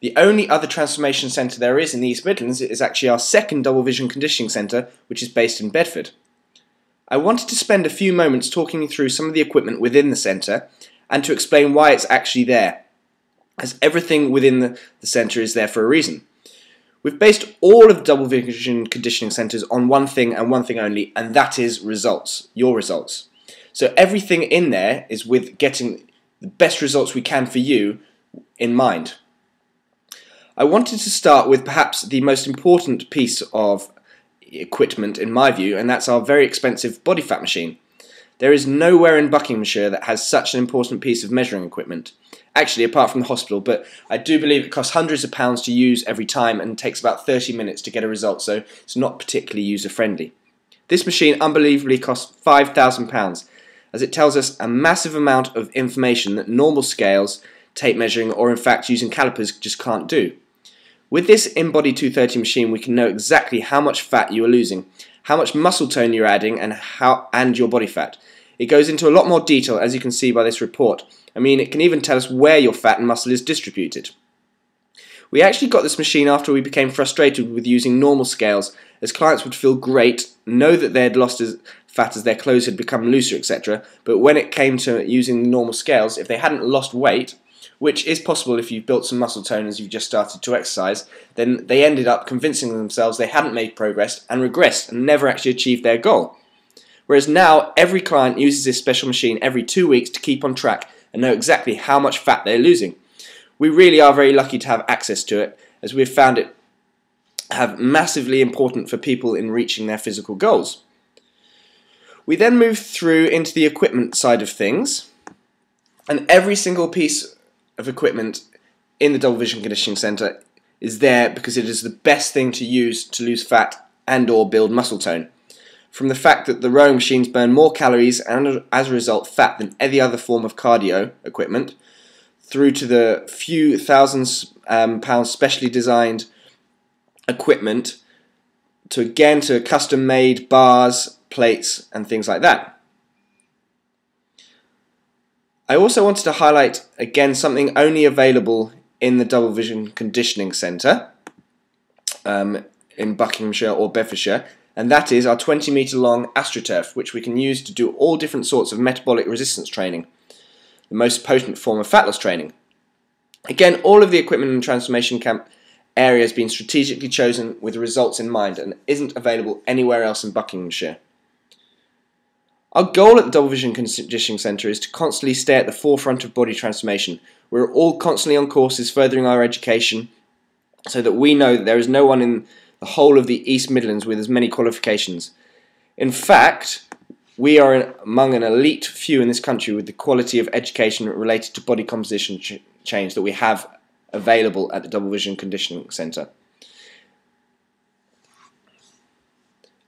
The only other transformation centre there is in the East Midlands is actually our second double vision conditioning centre, which is based in Bedford. I wanted to spend a few moments talking you through some of the equipment within the centre and to explain why it's actually there, as everything within the, the centre is there for a reason. We've based all of the double vision conditioning centres on one thing and one thing only, and that is results, your results. So everything in there is with getting the best results we can for you in mind. I wanted to start with perhaps the most important piece of equipment in my view, and that's our very expensive body fat machine. There is nowhere in Buckinghamshire that has such an important piece of measuring equipment. Actually, apart from the hospital, but I do believe it costs hundreds of pounds to use every time and takes about 30 minutes to get a result, so it's not particularly user friendly. This machine unbelievably costs £5,000 as it tells us a massive amount of information that normal scales, tape measuring, or in fact using calipers just can't do. With this InBody 230 machine, we can know exactly how much fat you are losing, how much muscle tone you're adding, and how and your body fat. It goes into a lot more detail, as you can see by this report. I mean, it can even tell us where your fat and muscle is distributed. We actually got this machine after we became frustrated with using normal scales, as clients would feel great, know that they had lost as fat as their clothes had become looser, etc. But when it came to using normal scales, if they hadn't lost weight, which is possible if you've built some muscle tone as you've just started to exercise, then they ended up convincing themselves they hadn't made progress and regressed and never actually achieved their goal. Whereas now, every client uses this special machine every two weeks to keep on track and know exactly how much fat they're losing. We really are very lucky to have access to it, as we've found it have massively important for people in reaching their physical goals. We then move through into the equipment side of things, and every single piece of equipment in the double vision conditioning center is there because it is the best thing to use to lose fat and or build muscle tone. From the fact that the rowing machines burn more calories and as a result fat than any other form of cardio equipment, through to the few thousands um, pounds specially designed equipment to again to custom made bars, plates and things like that. I also wanted to highlight again something only available in the Double Vision Conditioning Centre um, in Buckinghamshire or Bedfordshire, and that is our 20 metre long AstroTurf, which we can use to do all different sorts of metabolic resistance training, the most potent form of fat loss training. Again, all of the equipment and transformation camp area has been strategically chosen with results in mind and isn't available anywhere else in Buckinghamshire. Our goal at the Double Vision Conditioning Centre is to constantly stay at the forefront of body transformation. We're all constantly on courses furthering our education so that we know that there is no one in the whole of the East Midlands with as many qualifications. In fact, we are among an elite few in this country with the quality of education related to body composition ch change that we have available at the Double Vision Conditioning Centre.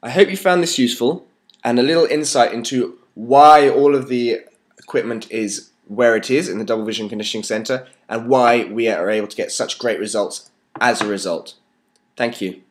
I hope you found this useful and a little insight into why all of the equipment is where it is in the Double Vision Conditioning Center and why we are able to get such great results as a result. Thank you.